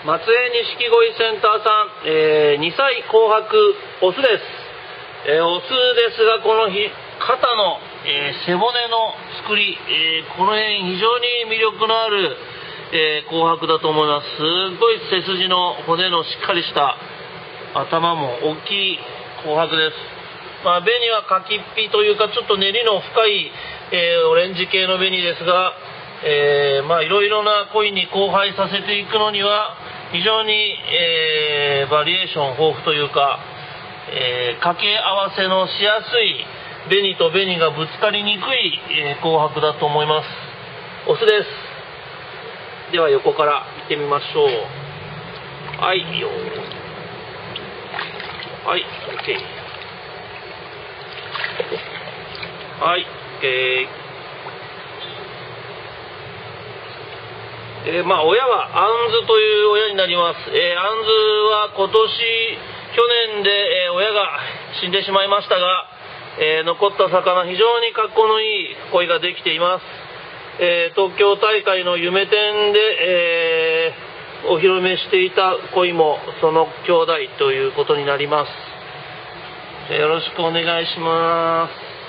松江錦鯉センターさん、えー2歳紅白オスです、えーオスですがこの日肩の、えー背骨の作り、えーこの辺非常に魅力のある、え紅白だと思います。すごい背筋の骨のしっかりした頭も大きい紅白です。まあ、紅は柿っぴというかちょっと練りの深い、えオレンジ系の紅ですが、えまあいろいろな恋に交配させていくのには非常に、えーバリエーション豊富というか、えー掛け合わせのしやすい紅と紅がぶつかりにくい、えー紅白だと思います。オスです。では横から見てみましょう。はいよはい OK はい、えーえーまあ親はアンズという親になります、えーアンズは今年去年で、えー親が死んでしまいましたが、えー残った魚非常に格好のいい鯉ができています、え東京大会の夢展で、えお披露目していた鯉もその兄弟ということになります。よろしくお願いします。